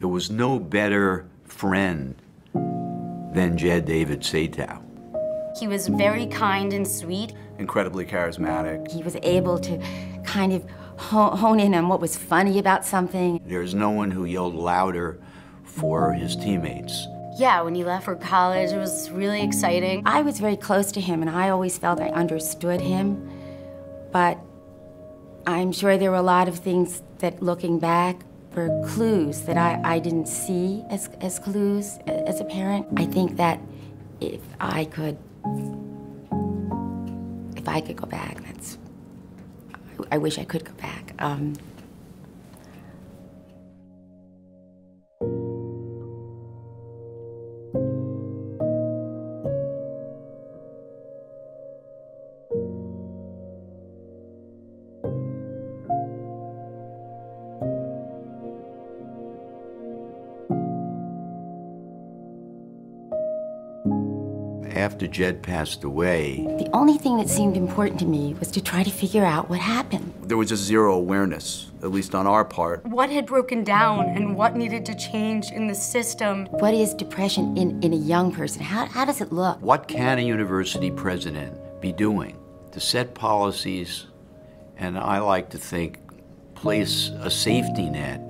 There was no better friend than Jed David Satow. He was very kind and sweet. Incredibly charismatic. He was able to kind of hone in on what was funny about something. There's no one who yelled louder for his teammates. Yeah, when he left for college, it was really exciting. I was very close to him, and I always felt I understood him. But I'm sure there were a lot of things that, looking back, were clues that I, I didn't see as, as clues as a parent. I think that if I could, if I could go back, that's, I wish I could go back. Um, after Jed passed away. The only thing that seemed important to me was to try to figure out what happened. There was just zero awareness, at least on our part. What had broken down and what needed to change in the system? What is depression in, in a young person? How, how does it look? What can a university president be doing to set policies and I like to think place a safety net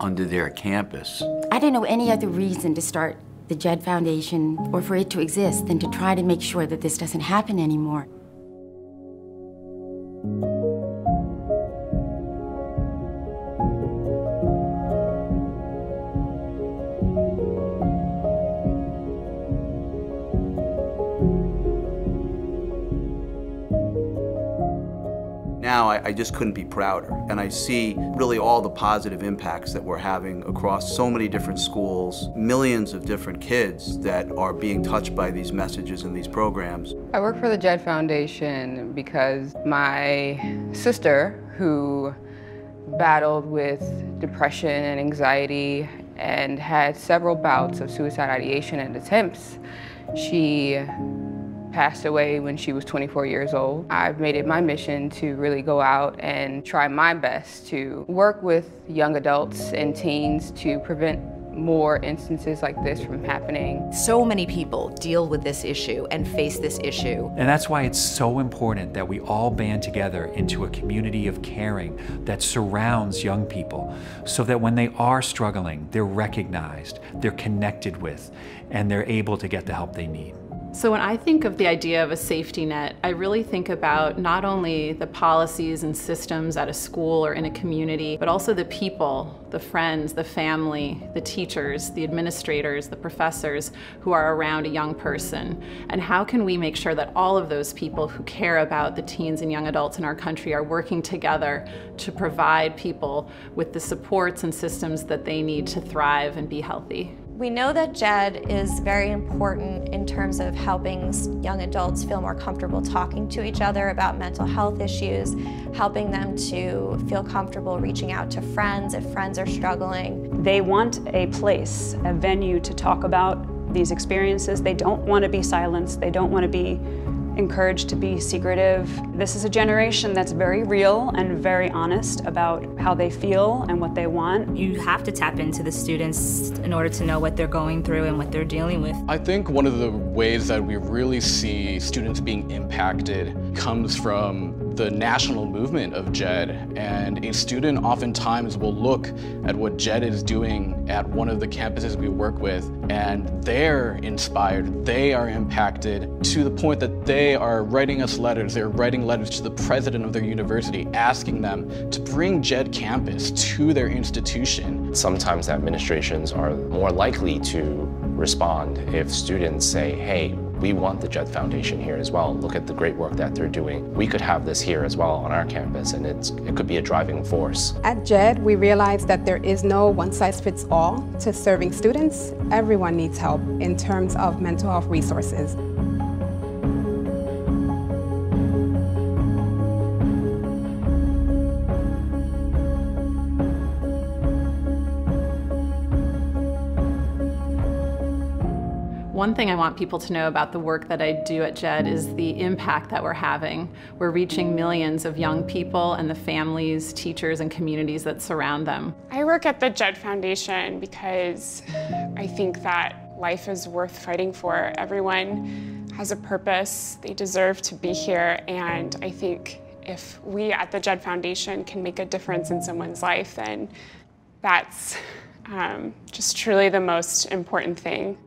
under their campus? I didn't know any other reason to start the Jed Foundation or for it to exist than to try to make sure that this doesn't happen anymore. Now I, I, just couldn't be prouder. And I see really all the positive impacts that we're having across so many different schools, millions of different kids that are being touched by these messages and these programs. I work for the Jed Foundation because my sister, who battled with depression and anxiety and had several bouts of suicide ideation and attempts, she passed away when she was 24 years old. I've made it my mission to really go out and try my best to work with young adults and teens to prevent more instances like this from happening. So many people deal with this issue and face this issue. And that's why it's so important that we all band together into a community of caring that surrounds young people so that when they are struggling, they're recognized, they're connected with, and they're able to get the help they need. So when I think of the idea of a safety net, I really think about not only the policies and systems at a school or in a community, but also the people, the friends, the family, the teachers, the administrators, the professors who are around a young person. And how can we make sure that all of those people who care about the teens and young adults in our country are working together to provide people with the supports and systems that they need to thrive and be healthy? We know that JED is very important in terms of helping young adults feel more comfortable talking to each other about mental health issues, helping them to feel comfortable reaching out to friends if friends are struggling. They want a place, a venue to talk about these experiences. They don't want to be silenced. They don't want to be encouraged to be secretive. This is a generation that's very real and very honest about how they feel and what they want. You have to tap into the students in order to know what they're going through and what they're dealing with. I think one of the ways that we really see students being impacted comes from the national movement of JED, and a student oftentimes will look at what JED is doing at one of the campuses we work with, and they're inspired, they are impacted to the point that they are writing us letters, they're writing letters to the president of their university asking them to bring JED campus to their institution. Sometimes administrations are more likely to respond if students say, hey, we want the JED Foundation here as well. Look at the great work that they're doing. We could have this here as well on our campus, and it's, it could be a driving force. At JED, we realize that there is no one-size-fits-all to serving students. Everyone needs help in terms of mental health resources. One thing I want people to know about the work that I do at JED is the impact that we're having. We're reaching millions of young people and the families, teachers, and communities that surround them. I work at the JED Foundation because I think that life is worth fighting for. Everyone has a purpose, they deserve to be here, and I think if we at the JED Foundation can make a difference in someone's life, then that's um, just truly the most important thing.